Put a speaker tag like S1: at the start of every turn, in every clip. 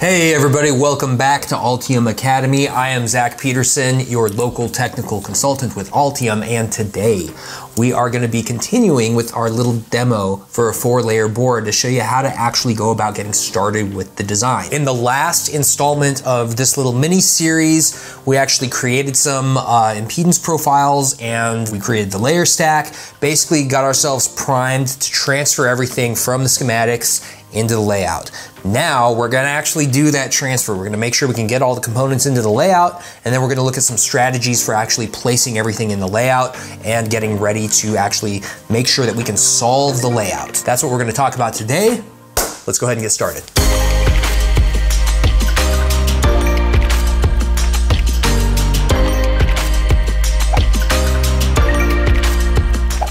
S1: Hey everybody, welcome back to Altium Academy. I am Zach Peterson, your local technical consultant with Altium, and today we are going to be continuing with our little demo for a four layer board to show you how to actually go about getting started with the design. In the last installment of this little mini series, we actually created some uh, impedance profiles and we created the layer stack, basically got ourselves primed to transfer everything from the schematics into the layout. Now we're gonna actually do that transfer. We're gonna make sure we can get all the components into the layout, and then we're gonna look at some strategies for actually placing everything in the layout and getting ready to actually make sure that we can solve the layout. That's what we're gonna talk about today. Let's go ahead and get started.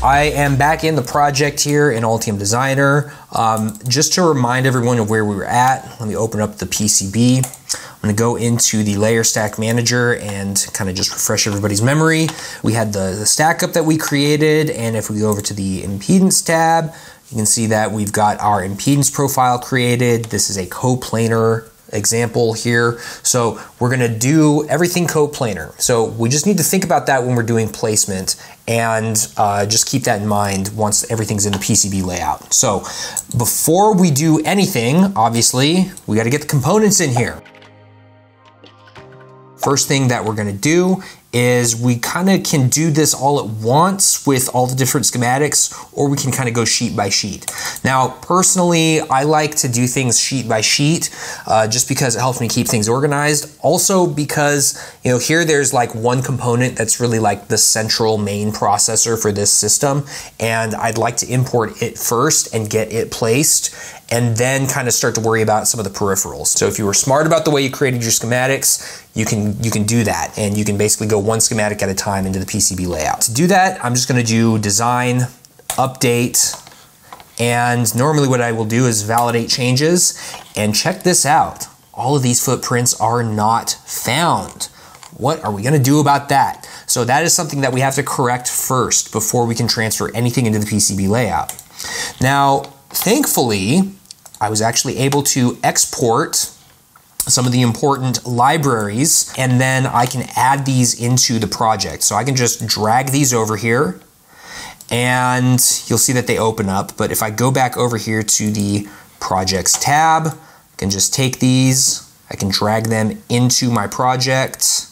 S1: I am back in the project here in Altium Designer. Um, just to remind everyone of where we were at, let me open up the PCB. I'm going to go into the layer stack manager and kind of just refresh everybody's memory. We had the, the stack up that we created, and if we go over to the impedance tab, you can see that we've got our impedance profile created. This is a coplanar example here. So we're gonna do everything coplanar. So we just need to think about that when we're doing placement and uh, just keep that in mind once everything's in the PCB layout. So before we do anything, obviously, we gotta get the components in here. First thing that we're gonna do is we kind of can do this all at once with all the different schematics, or we can kind of go sheet by sheet. Now, personally, I like to do things sheet by sheet uh, just because it helps me keep things organized. Also because, you know, here there's like one component that's really like the central main processor for this system, and I'd like to import it first and get it placed and then kind of start to worry about some of the peripherals. So if you were smart about the way you created your schematics, you can you can do that and you can basically go one schematic at a time into the PCB layout. To do that, I'm just going to do design, update, and normally what I will do is validate changes and check this out. All of these footprints are not found. What are we going to do about that? So that is something that we have to correct first before we can transfer anything into the PCB layout. Now, thankfully, I was actually able to export some of the important libraries and then I can add these into the project. So I can just drag these over here and you'll see that they open up. But if I go back over here to the projects tab, I can just take these, I can drag them into my project.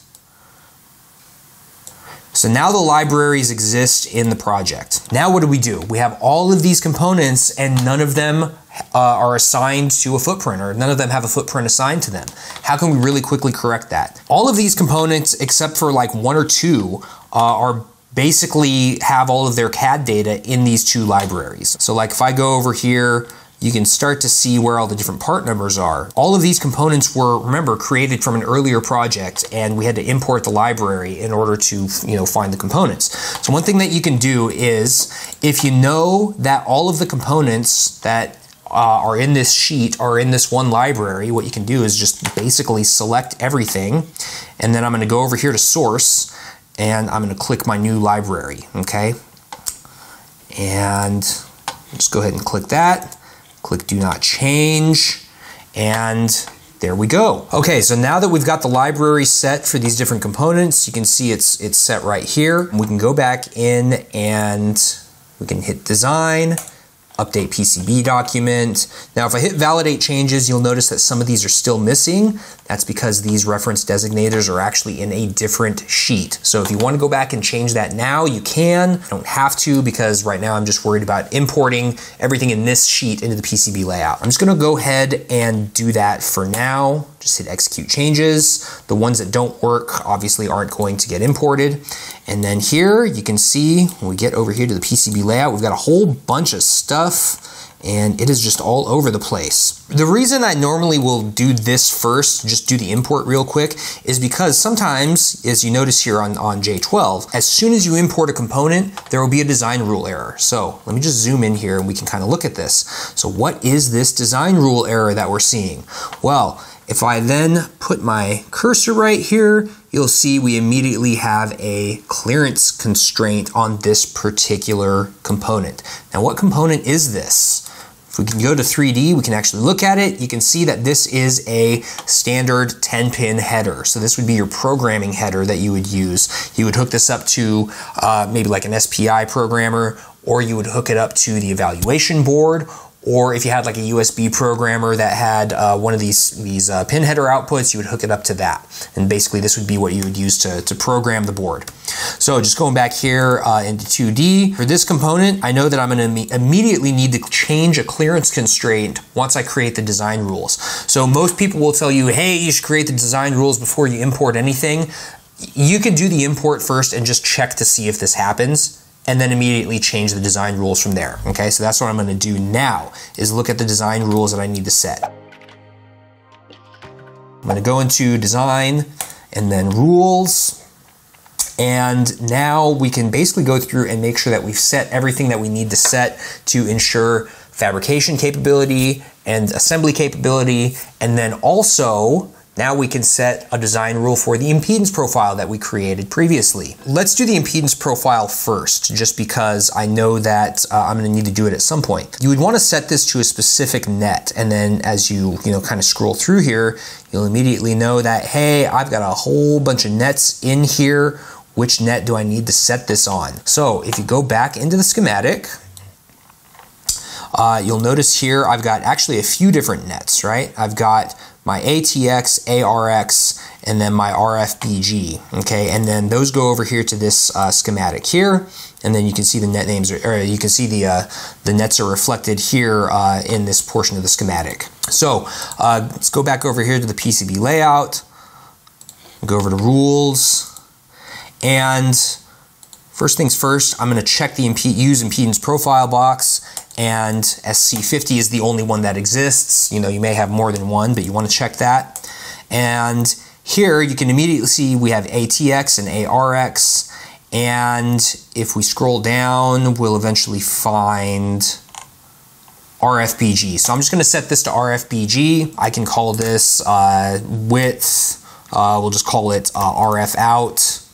S1: So now the libraries exist in the project. Now what do we do? We have all of these components and none of them uh, are assigned to a footprint or none of them have a footprint assigned to them. How can we really quickly correct that? All of these components, except for like one or two, uh, are basically have all of their CAD data in these two libraries. So like if I go over here you can start to see where all the different part numbers are. All of these components were, remember, created from an earlier project and we had to import the library in order to, you know, find the components. So one thing that you can do is if you know that all of the components that uh, are in this sheet are in this one library, what you can do is just basically select everything and then I'm going to go over here to source and I'm going to click my new library, okay? And just go ahead and click that click do not change, and there we go. Okay, so now that we've got the library set for these different components, you can see it's, it's set right here. We can go back in and we can hit design, update PCB document. Now, if I hit validate changes, you'll notice that some of these are still missing. That's because these reference designators are actually in a different sheet. So if you want to go back and change that now, you can. You don't have to because right now I'm just worried about importing everything in this sheet into the PCB layout. I'm just going to go ahead and do that for now. Just hit execute changes. The ones that don't work obviously aren't going to get imported. And then here you can see when we get over here to the PCB layout, we've got a whole bunch of stuff and it is just all over the place. The reason I normally will do this first, just do the import real quick, is because sometimes, as you notice here on, on J12, as soon as you import a component, there will be a design rule error. So let me just zoom in here and we can kind of look at this. So what is this design rule error that we're seeing? Well, if I then put my cursor right here, you'll see we immediately have a clearance constraint on this particular component. Now what component is this? If we can go to 3D, we can actually look at it. You can see that this is a standard 10 pin header. So this would be your programming header that you would use. You would hook this up to uh, maybe like an SPI programmer, or you would hook it up to the evaluation board, or if you had like a USB programmer that had uh, one of these, these uh, pin header outputs, you would hook it up to that. And basically this would be what you would use to, to program the board. So just going back here uh, into 2D, for this component, I know that I'm gonna Im immediately need to change a clearance constraint once I create the design rules. So most people will tell you, hey, you should create the design rules before you import anything. You can do the import first and just check to see if this happens and then immediately change the design rules from there. Okay, so that's what I'm gonna do now, is look at the design rules that I need to set. I'm gonna go into design and then rules. And now we can basically go through and make sure that we've set everything that we need to set to ensure fabrication capability and assembly capability. And then also now we can set a design rule for the impedance profile that we created previously. Let's do the impedance profile first, just because I know that uh, I'm gonna need to do it at some point. You would wanna set this to a specific net, and then as you, you know, kind of scroll through here, you'll immediately know that, hey, I've got a whole bunch of nets in here. Which net do I need to set this on? So if you go back into the schematic, uh, you'll notice here I've got actually a few different nets, right? I've got my ATX, ARX, and then my RFBG, okay? And then those go over here to this uh, schematic here, and then you can see the net names, are, or you can see the, uh, the nets are reflected here uh, in this portion of the schematic. So uh, let's go back over here to the PCB layout, go over to rules, and first things first, I'm gonna check the use impedance profile box and SC50 is the only one that exists. You know, you may have more than one, but you want to check that. And here you can immediately see we have ATX and ARX. And if we scroll down, we'll eventually find RFBG. So I'm just going to set this to RFBG. I can call this uh, width. Uh, we'll just call it uh, RF out.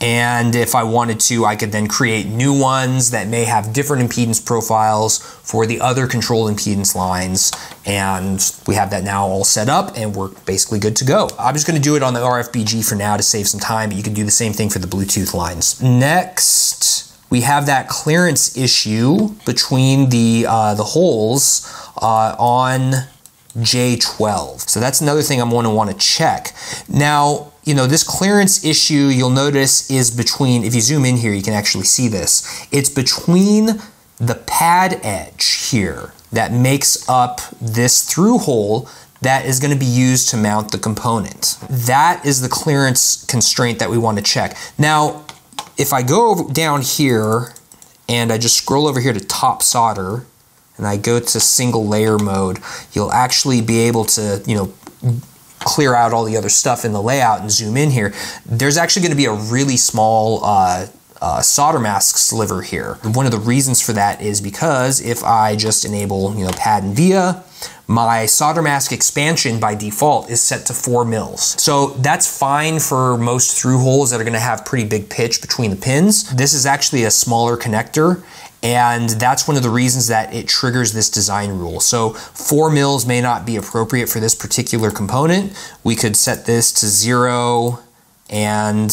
S1: And if I wanted to, I could then create new ones that may have different impedance profiles for the other control impedance lines. And we have that now all set up and we're basically good to go. I'm just gonna do it on the RFBG for now to save some time, but you can do the same thing for the Bluetooth lines. Next, we have that clearance issue between the, uh, the holes uh, on J12. So that's another thing I'm gonna wanna check. Now, you know, this clearance issue you'll notice is between, if you zoom in here, you can actually see this. It's between the pad edge here that makes up this through hole that is going to be used to mount the component. That is the clearance constraint that we want to check. Now, if I go down here and I just scroll over here to top solder and I go to single layer mode, you'll actually be able to, you know, clear out all the other stuff in the layout and zoom in here, there's actually going to be a really small uh, uh, solder mask sliver here. One of the reasons for that is because if I just enable, you know, pad and via, my solder mask expansion by default is set to four mils. So that's fine for most through holes that are gonna have pretty big pitch between the pins. This is actually a smaller connector and that's one of the reasons that it triggers this design rule. So four mils may not be appropriate for this particular component. We could set this to zero and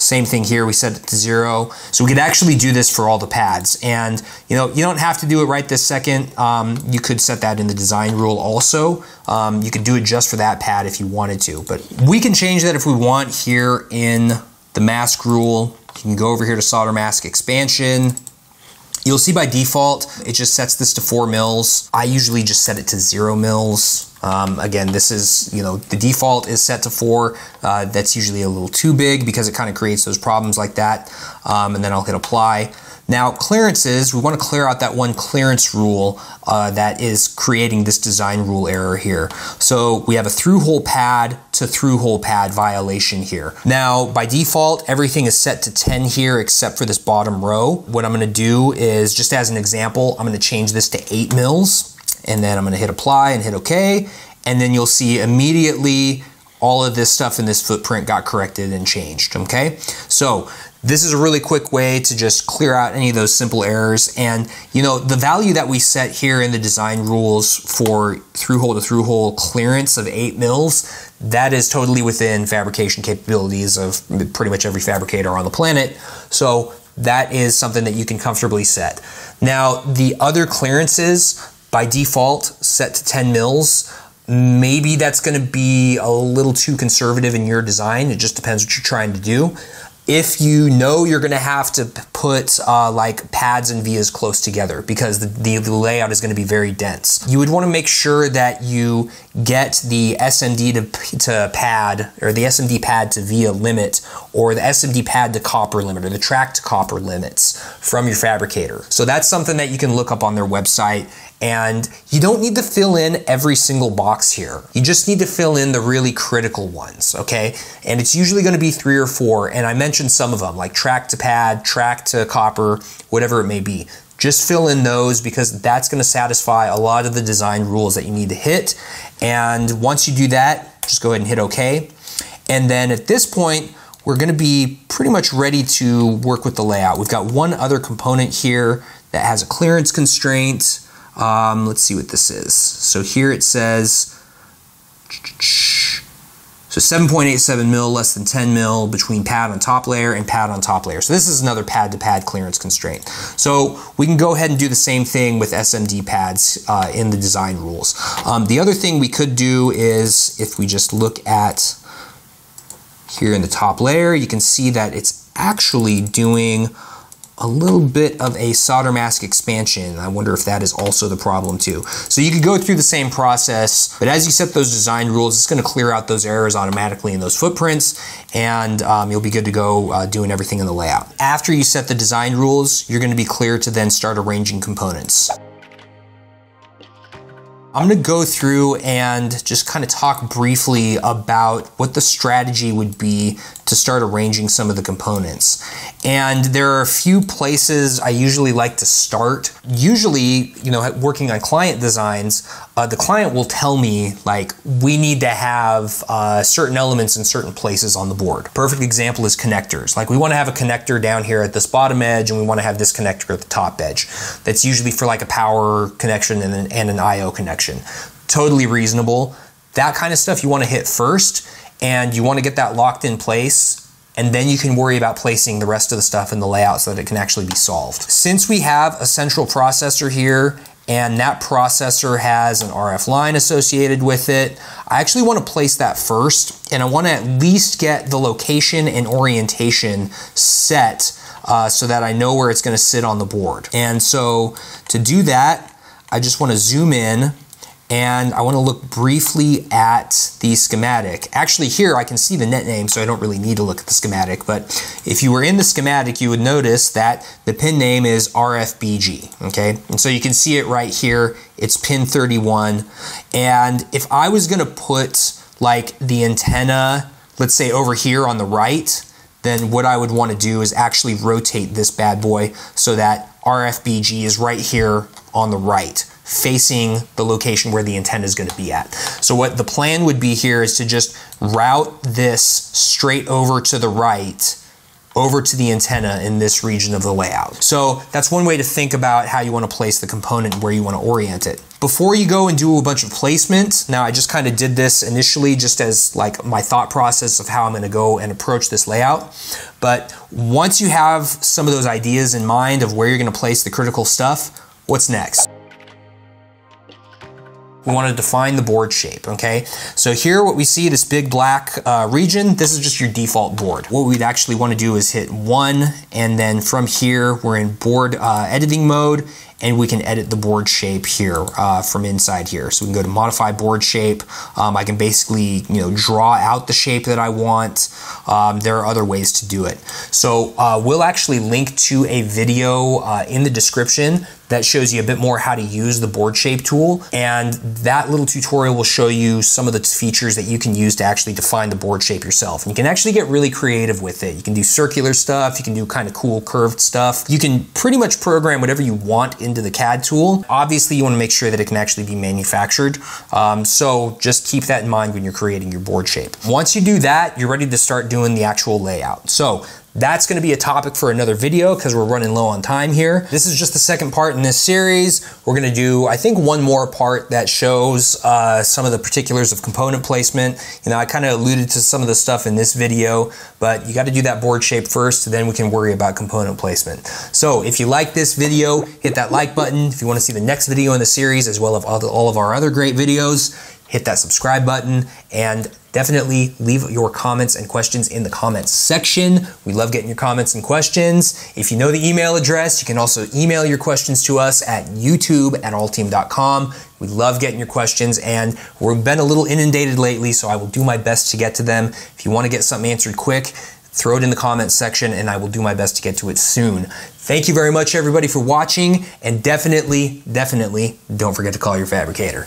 S1: same thing here, we set it to zero. So we could actually do this for all the pads. And you know, you don't have to do it right this second. Um, you could set that in the design rule also. Um, you could do it just for that pad if you wanted to, but we can change that if we want here in the mask rule. You can go over here to solder mask expansion, You'll see by default, it just sets this to four mils. I usually just set it to zero mils. Um, again, this is, you know, the default is set to four. Uh, that's usually a little too big because it kind of creates those problems like that. Um, and then I'll hit apply. Now, clearances, we want to clear out that one clearance rule uh, that is creating this design rule error here. So we have a through hole pad to through hole pad violation here. Now, by default, everything is set to 10 here except for this bottom row. What I'm going to do is, just as an example, I'm going to change this to 8 mils, and then I'm going to hit apply and hit OK, and then you'll see immediately all of this stuff in this footprint got corrected and changed, okay? So this is a really quick way to just clear out any of those simple errors. And you know, the value that we set here in the design rules for through hole to through hole clearance of eight mils, that is totally within fabrication capabilities of pretty much every fabricator on the planet. So that is something that you can comfortably set. Now, the other clearances by default set to 10 mils. Maybe that's going to be a little too conservative in your design. It just depends what you're trying to do if you know you're going to have to put uh, like pads and vias close together because the, the, layout is going to be very dense. You would want to make sure that you get the SMD to, to pad or the SMD pad to via limit or the SMD pad to copper limit or the track to copper limits from your fabricator. So that's something that you can look up on their website and you don't need to fill in every single box here. You just need to fill in the really critical ones, okay? And it's usually gonna be three or four, and I mentioned some of them, like track to pad, track to copper, whatever it may be. Just fill in those because that's gonna satisfy a lot of the design rules that you need to hit. And once you do that, just go ahead and hit okay. And then at this point, we're gonna be pretty much ready to work with the layout. We've got one other component here that has a clearance constraint. Um, let's see what this is. So here it says, so 7.87 mil, less than 10 mil between pad on top layer and pad on top layer. So this is another pad to pad clearance constraint. So we can go ahead and do the same thing with SMD pads uh, in the design rules. Um, the other thing we could do is if we just look at here in the top layer, you can see that it's actually doing a little bit of a solder mask expansion. I wonder if that is also the problem too. So you could go through the same process, but as you set those design rules, it's gonna clear out those errors automatically in those footprints, and um, you'll be good to go uh, doing everything in the layout. After you set the design rules, you're gonna be clear to then start arranging components. I'm going to go through and just kind of talk briefly about what the strategy would be to start arranging some of the components. And there are a few places I usually like to start. Usually, you know, working on client designs, uh, the client will tell me like we need to have uh, certain elements in certain places on the board. Perfect example is connectors. Like we want to have a connector down here at this bottom edge, and we want to have this connector at the top edge. That's usually for like a power connection and an, and an I/O connection. Totally reasonable. That kind of stuff you want to hit first, and you want to get that locked in place and then you can worry about placing the rest of the stuff in the layout so that it can actually be solved. Since we have a central processor here and that processor has an RF line associated with it. I actually want to place that first and I want to at least get the location and orientation set uh, so that I know where it's going to sit on the board. And so to do that, I just want to zoom in and I want to look briefly at the schematic. Actually here I can see the net name so I don't really need to look at the schematic but if you were in the schematic you would notice that the pin name is RFBG okay? And so you can see it right here. It's pin 31 and if I was going to put like the antenna let's say over here on the right then what I would want to do is actually rotate this bad boy so that RFBG is right here on the right facing the location where the antenna is going to be at. So what the plan would be here is to just route this straight over to the right over to the antenna in this region of the layout. So that's one way to think about how you want to place the component where you want to orient it. Before you go and do a bunch of placement, now I just kind of did this initially just as like my thought process of how I'm going to go and approach this layout. But once you have some of those ideas in mind of where you're going to place the critical stuff, what's next? We want to define the board shape, okay? So here what we see, this big black uh, region, this is just your default board. What we'd actually want to do is hit one, and then from here, we're in board uh, editing mode, and we can edit the board shape here uh, from inside here. So we can go to modify board shape. Um, I can basically you know draw out the shape that I want. Um, there are other ways to do it. So uh, we'll actually link to a video uh, in the description that shows you a bit more how to use the board shape tool. And that little tutorial will show you some of the features that you can use to actually define the board shape yourself. And you can actually get really creative with it. You can do circular stuff, you can do kind of cool curved stuff. You can pretty much program whatever you want into the CAD tool. Obviously, you want to make sure that it can actually be manufactured. Um, so just keep that in mind when you're creating your board shape. Once you do that, you're ready to start doing the actual layout. So That's going to be a topic for another video because we're running low on time here. This is just the second part in this series. We're going to do, I think, one more part that shows uh, some of the particulars of component placement. You know, I kind of alluded to some of the stuff in this video, but you got to do that board shape first, then we can worry about component placement. So if you like this video, hit that like button. If you want to see the next video in the series, as well as all of our other great videos, hit that subscribe button and definitely leave your comments and questions in the comments section. We love getting your comments and questions. If you know the email address, you can also email your questions to us at youtube at altium.com. We love getting your questions and we've been a little inundated lately, so I will do my best to get to them. If you want to get something answered quick, throw it in the comments section and I will do my best to get to it soon. Thank you very much everybody for watching and definitely, definitely don't forget to call your fabricator.